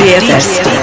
DJFS.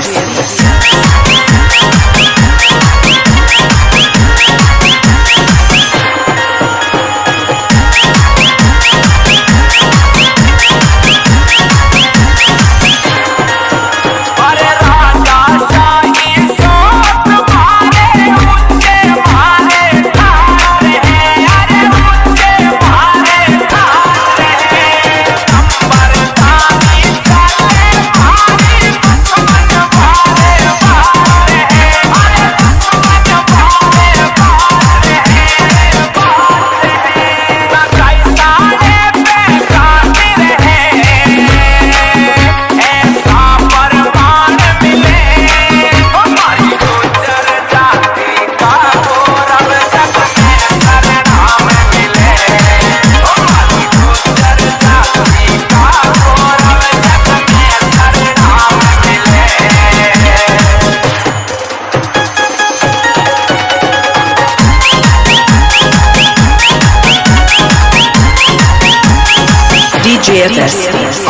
DJFS.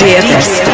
DJ